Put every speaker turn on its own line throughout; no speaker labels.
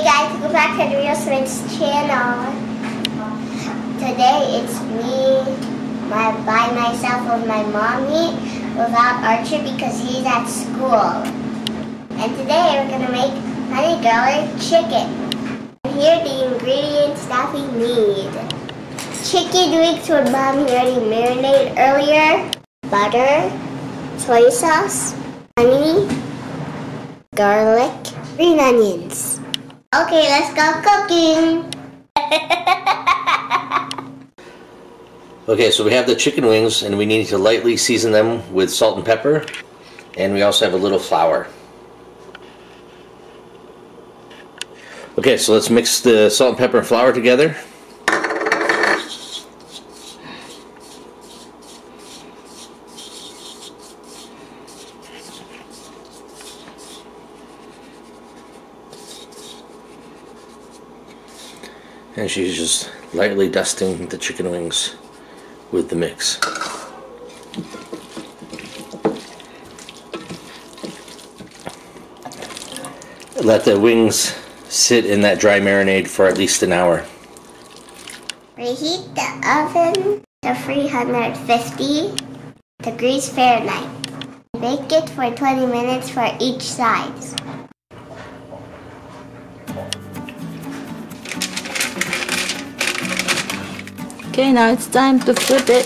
to Real Smith's channel. Today it's me my, by myself with my mommy without Archer because he's at school. And today we're gonna make honey garlic chicken. And here are the ingredients that we need. Chicken wings with mommy already marinated earlier. Butter, soy sauce, honey, garlic, green onions. Okay, let's go cooking.
Okay, so we have the chicken wings and we need to lightly season them with salt and pepper. And we also have a little flour. Okay, so let's mix the salt and pepper and flour together. And she's just lightly dusting the chicken wings with the mix. Let the wings sit in that dry marinade for at least an hour.
Reheat the oven to 350 degrees Fahrenheit. Bake it for 20 minutes for each side.
Okay, now it's time to flip it.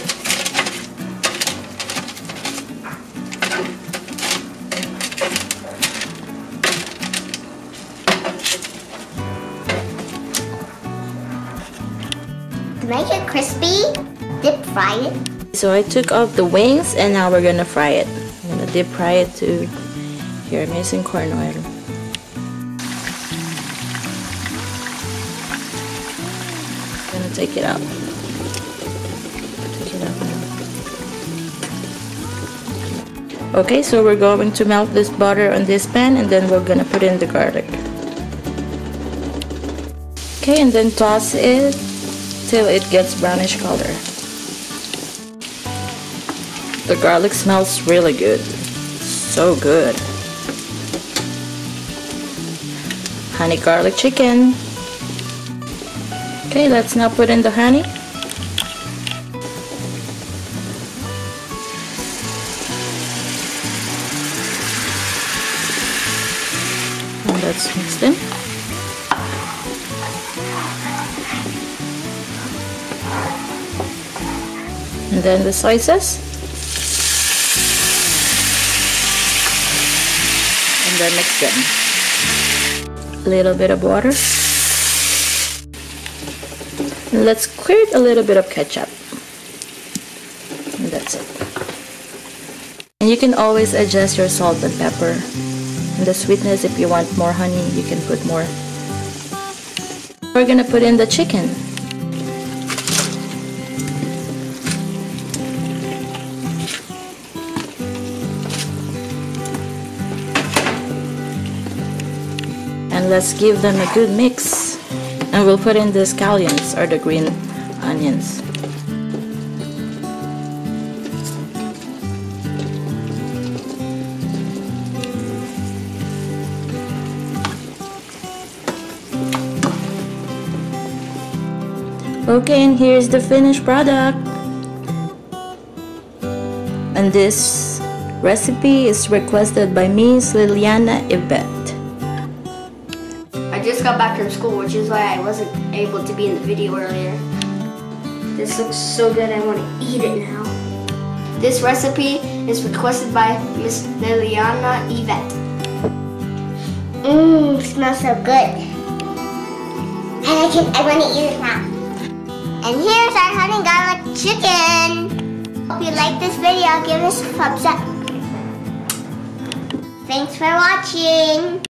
To make it crispy, dip fry it.
So I took off the wings and now we're gonna fry it. I'm gonna dip fry it to here I'm using corn oil. gonna take it out. Okay, so we're going to melt this butter on this pan and then we're gonna put in the garlic. Okay, and then toss it till it gets brownish color. The garlic smells really good. So good. Honey garlic chicken. Okay, let's now put in the honey. Mixed in. And then the sauce. And then mix them. A little bit of water. And let's squirt a little bit of ketchup. And that's it. And you can always adjust your salt and pepper. The sweetness, if you want more honey, you can put more. We're gonna put in the chicken. And let's give them a good mix. And we'll put in the scallions or the green onions. Okay, and here's the finished product. And this recipe is requested by Miss Liliana Yvette.
I just got back from school, which is why I wasn't able to be in the video earlier. This looks so good, I want to eat it now. This recipe is requested by Miss Liliana Yvette.
Mmm, smells so good. I like it. I want to eat it now. And here's our honey garlic chicken. Hope you like this video. Give us a thumbs up. Thanks for watching.